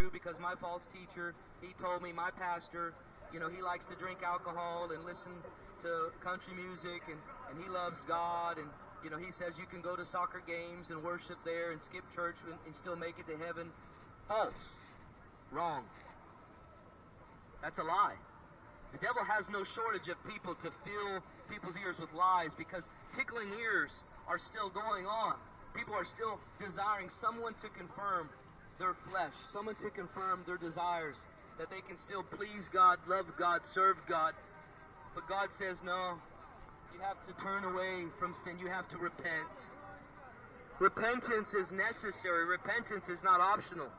true because my false teacher, he told me, my pastor, you know, he likes to drink alcohol and listen to country music and, and he loves God and, you know, he says you can go to soccer games and worship there and skip church and, and still make it to heaven. False. Wrong. That's a lie. The devil has no shortage of people to fill people's ears with lies because tickling ears are still going on. People are still desiring someone to confirm their flesh, someone to confirm their desires, that they can still please God, love God, serve God. But God says, no, you have to turn away from sin, you have to repent. Repentance is necessary, repentance is not optional.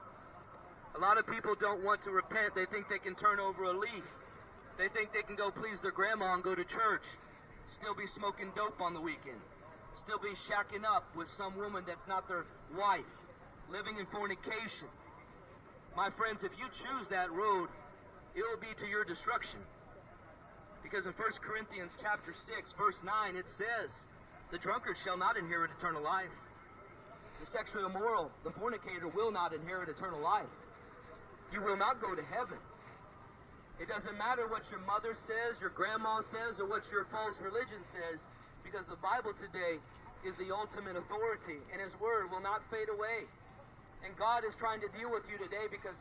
A lot of people don't want to repent, they think they can turn over a leaf. They think they can go please their grandma and go to church, still be smoking dope on the weekend, still be shacking up with some woman that's not their wife, living in fornication. My friends, if you choose that road, it will be to your destruction. Because in 1 Corinthians chapter 6, verse 9, it says, The drunkard shall not inherit eternal life. The sexually immoral, the fornicator will not inherit eternal life. You will not go to heaven. It doesn't matter what your mother says, your grandma says, or what your false religion says, because the Bible today is the ultimate authority, and His Word will not fade away. And God is trying to deal with you today because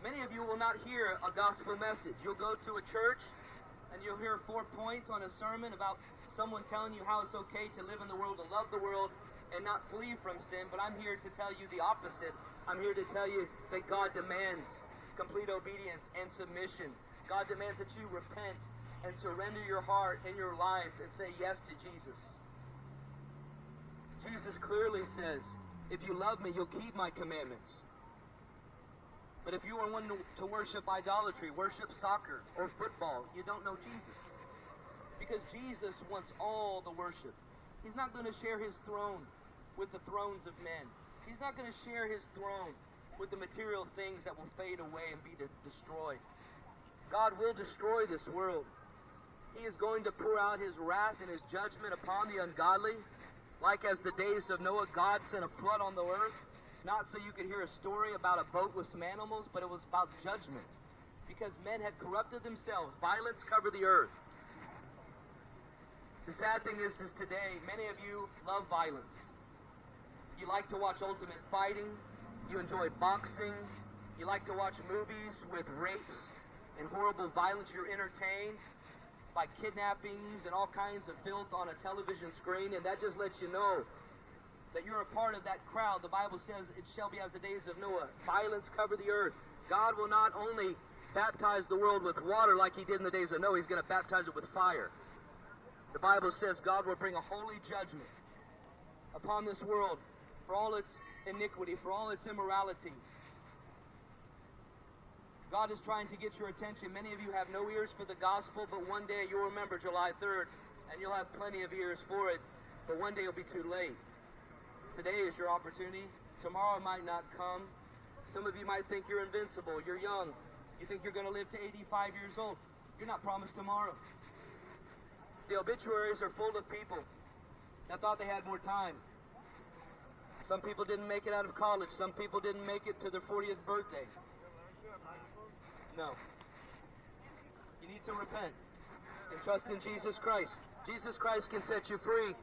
many of you will not hear a gospel message. You'll go to a church and you'll hear four points on a sermon about someone telling you how it's okay to live in the world, to love the world, and not flee from sin. But I'm here to tell you the opposite. I'm here to tell you that God demands complete obedience and submission. God demands that you repent and surrender your heart and your life and say yes to Jesus. Jesus clearly says, If you love me, you'll keep my commandments. But if you are one to, worship idolatry, worship soccer or football, you don't know Jesus. Because Jesus wants all the worship. He's not going to share his throne with the thrones of men. He's not going to share his throne with the material things that will fade away and be de- destroyed. God will destroy this world. He is going to pour out his wrath and his judgment upon the ungodly, like as the days of Noah, God sent a flood on the earth, not so you could hear a story about a boat with some animals, but it was about judgment. Because men had corrupted themselves. Violence covered the earth. The sad thing is, is today, many of you love violence. You like to watch ultimate fighting. You enjoy boxing. You like to watch movies with rapes and horrible violence. You're entertained by kidnappings and all kinds of filth on a television screen, and that just lets you know that you're a part of that crowd. The Bible says it shall be as the days of Noah. Violence cover the earth. God will not only baptize the world with water like he did in the days of Noah, he's going to baptize it with fire. The Bible says God will bring a holy judgment upon this world for all its iniquity, for all its immorality. God is trying to get your attention. Many of you have no ears for the gospel, but one day you'll remember July 3rd, and you'll have plenty of ears for it, but one day it'll be too late. Today is your opportunity. Tomorrow might not come. Some of you might think you're invincible. You're young. You think you're going to live to 85 years old. You're not promised tomorrow. The obituaries are full of people that thought they had more time. Some people didn't make it out of college. Some people didn't make it to their 40th birthday. No. You need to repent and trust in Jesus Christ. Jesus Christ can set you free.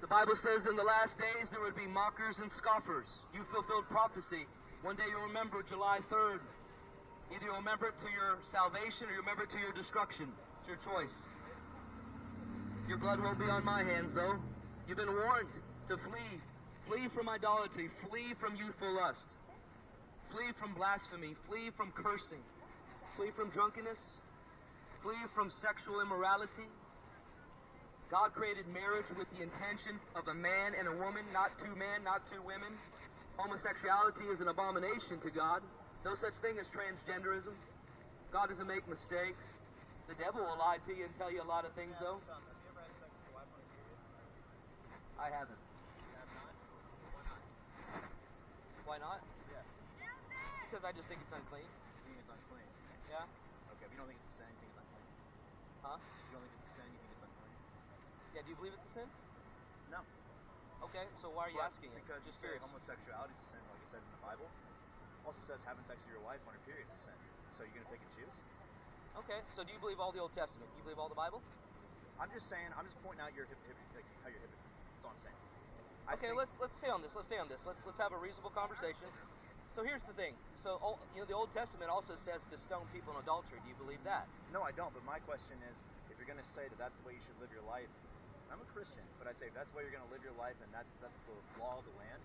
The Bible says in the last days there would be mockers and scoffers. You fulfilled prophecy. One day you'll remember July 3rd. Either you'll remember it to your salvation or you remember it to your destruction. It's your choice. Your blood won't be on my hands, though. You've been warned to flee. Flee from idolatry. Flee from youthful lust. Flee from blasphemy. Flee from cursing. Flee from drunkenness. Flee from sexual immorality. God created marriage with the intention of a man and a woman, not two men, not two women. Homosexuality is an abomination to God. No such thing as transgenderism. God doesn't make mistakes. The devil will lie to you and tell you a lot of things, though. I haven't. Why not? Yeah. Because I just think it's unclean. You think it's unclean? Yeah? Okay, but you don't think it's a sin, you think it's unclean? Huh? You don't think it's a sin, you think it's unclean? Yeah, do you believe it's a sin? No. Okay, so why are you But asking it? Because just curious. homosexuality is a sin, like it says in the Bible. also says having sex with your wife on her period is a sin. So you're gonna pick and choose? Okay, so do you believe all the Old Testament? You believe all the Bible? I'm just saying. I'm just pointing out your hip, hip, like, how you're hypocrite. That's all I'm saying. I Okay, let's let's stay on this. Let's stay on this. Let's let's have a reasonable conversation. So here's the thing. So oh, you know the Old Testament also says to stone people in adultery. Do you believe that? No, I don't. But my question is, if you're gonna say that that's the way you should live your life, I'm a Christian, but I say if that's the way you're gonna live your life and that's that's the law of the land,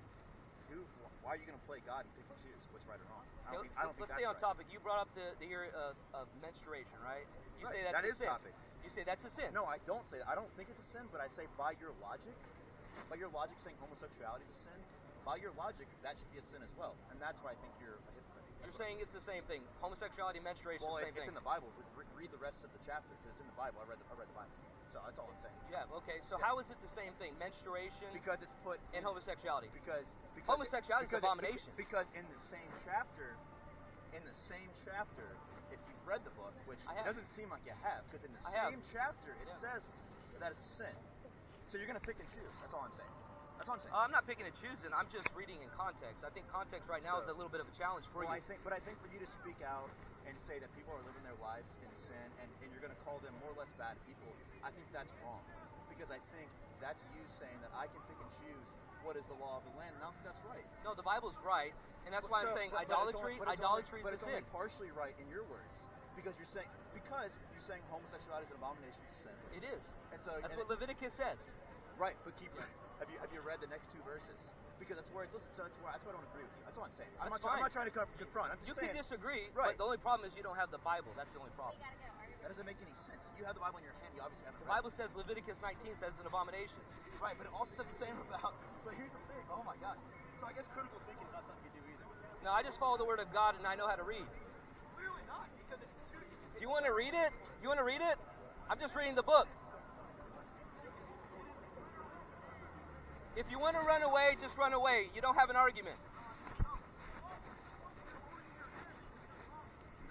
who? Why are you gonna play God and pick and choose what's right or wrong? I don't Okay, think, I don't let's stay on right. topic. You brought up the the area of, of menstruation, right? You Right, say that's that a is sin. topic. You say that's a sin. No, I don't say that. I don't think it's a sin, but I say by your logic, by your logic saying homosexuality is a sin, by your logic that should be a sin as well, and that's why I think you're a hypocrite. You're saying it's the same thing. Homosexuality, menstruation, well, same it's, it's in the Bible. Re- re- read the rest of the chapter because it's in the Bible. I read the, I read the Bible, so that's all I'm saying. yeah. Okay. So Yeah. how is it the same thing? Menstruation Because it's put and homosexuality. because because Homosexuality is abomination. because in the same chapter, in the same chapter, if you've read the book, which I it doesn't seem like you have, because in the I have. same chapter it Yeah. says that it's a sin. So you're gonna pick and choose. That's all I'm saying. That's all I'm saying. Uh, I'm not picking and choosing. I'm just reading in context. I think context right now is a little bit of a challenge for well, you. I think, but I think for you to speak out and say that people are living their lives in sin, and, and you're going to call them more or less bad people, I think that's wrong. Because I think that's you saying that I can pick and choose what is the law of the land, and I don't think that's right. no, the Bible's right, and that's why I'm saying but- but it's only- idolatry. but it's idolatry only, but is it's sin. only partially right in your words, because you're saying because you're saying homosexuality is an abomination to sin. It is. And so That's and what Leviticus says. Right, but keep. Yeah. Have you have you read the next two verses? Because that's where it's listen. So that's where that's why I don't agree with you. That's all I'm saying. I'm not, I'm not trying to confront. I'm just You saying can disagree, Right. but the only problem is you don't have the Bible. That's the only problem. that doesn't make any sense. You have the Bible in your hand. You obviously haven't. The Bible says Leviticus 19 says it's an abomination. Right, but it also says the same about. But here's the thing. Oh my God. So I guess critical thinking is not something you do either. No, I just follow the Word of God and I know how to read. Clearly not, because it's too. Do you want to read it? Do you want to read it? I'm just reading the book. If you want to run away, just run away. You don't have an argument.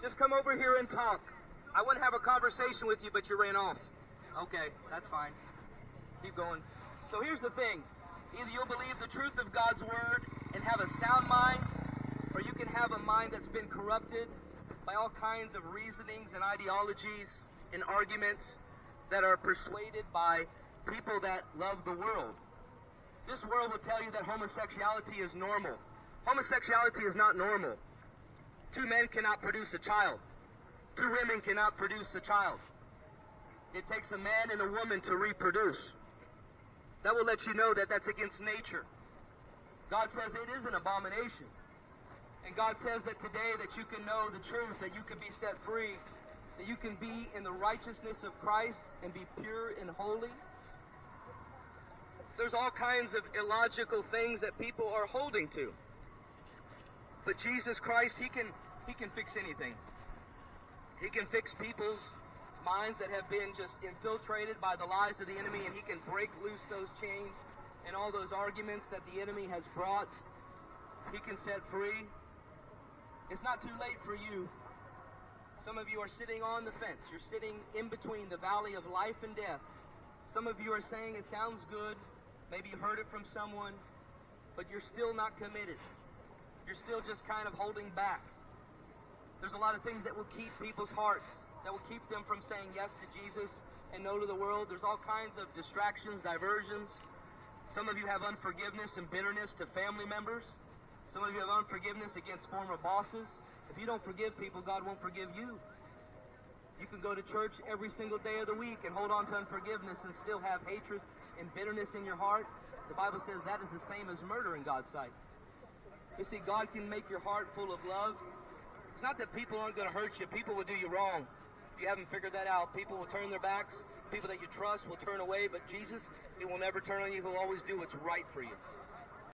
Just come over here and talk. I want to have a conversation with you, but you ran off. Okay, that's fine. Keep going. So here's the thing either you'll believe the truth of God's word and have a sound mind, or you can have a mind that's been corrupted by all kinds of reasonings and ideologies and arguments that are persuaded by people that love the world. This world will tell you that homosexuality is normal. Homosexuality is not normal. Two men cannot produce a child. Two women cannot produce a child. It takes a man and a woman to reproduce. That will let you know that that's against nature. God says it is an abomination. And God says that today that you can know the truth, that you can be set free, that you can be in the righteousness of Christ and be pure and holy. There's all kinds of illogical things that people are holding to. But Jesus Christ, he can he can fix anything. He can fix people's minds that have been just infiltrated by the lies of the enemy and he can break loose those chains and all those arguments that the enemy has brought. He can set free. It's not too late for you. Some of you are sitting on the fence. You're sitting in between the valley of life and death. Some of you are saying it sounds good. Maybe you heard it from someone, but you're still not committed. You're still just kind of holding back. There's a lot of things that will keep people's hearts, that will keep them from saying yes to Jesus and no to the world. There's all kinds of distractions, diversions. Some of you have unforgiveness and bitterness to family members. Some of you have unforgiveness against former bosses. If you don't forgive people, God won't forgive you. You can go to church every single day of the week and hold on to unforgiveness and still have hatred and bitterness in your heart. The Bible says that is the same as murder in God's sight. You see, God can make your heart full of love. It's not that people aren't going to hurt you. People will do you wrong. If you haven't figured that out, people will turn their backs. People that you trust will turn away, but Jesus, He will never turn on you. He'll always do what's right for you.